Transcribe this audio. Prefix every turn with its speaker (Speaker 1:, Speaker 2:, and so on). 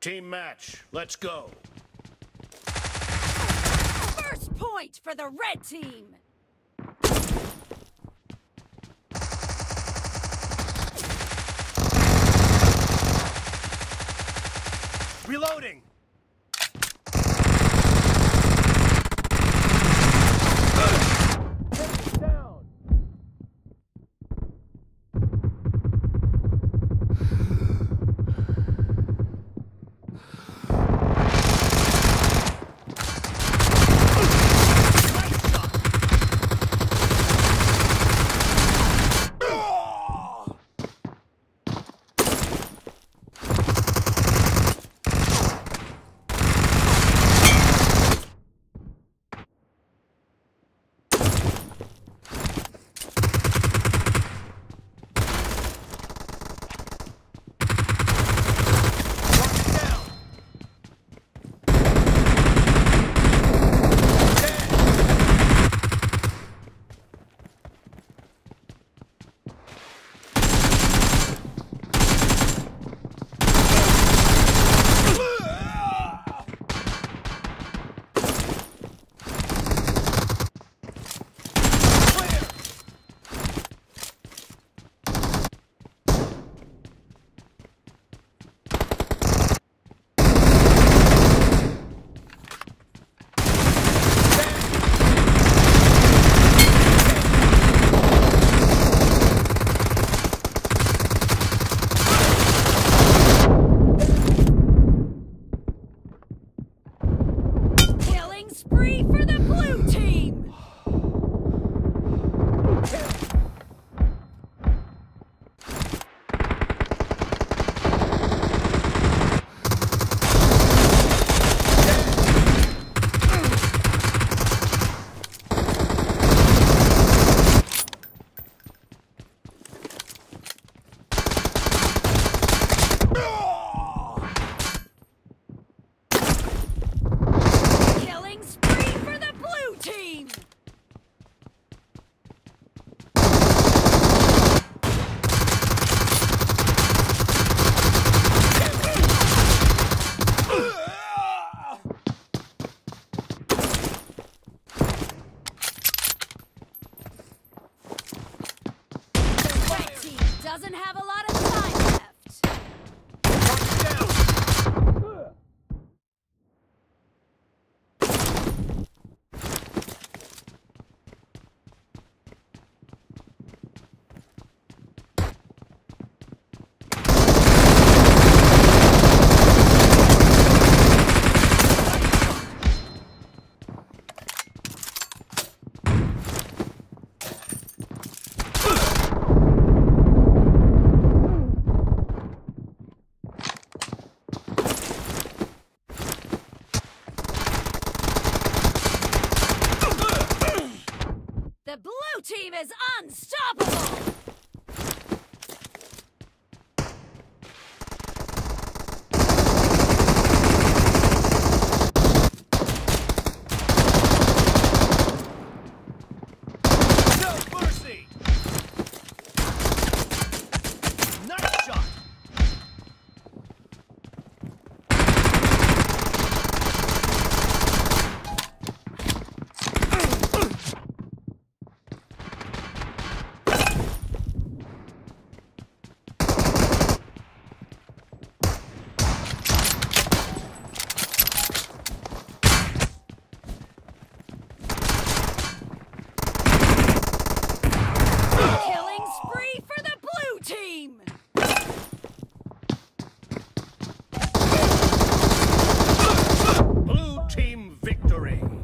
Speaker 1: Team match, let's go.
Speaker 2: First point for the red team.
Speaker 1: Reloading!
Speaker 2: Doesn't have a lot of team is unstoppable!
Speaker 1: Victory!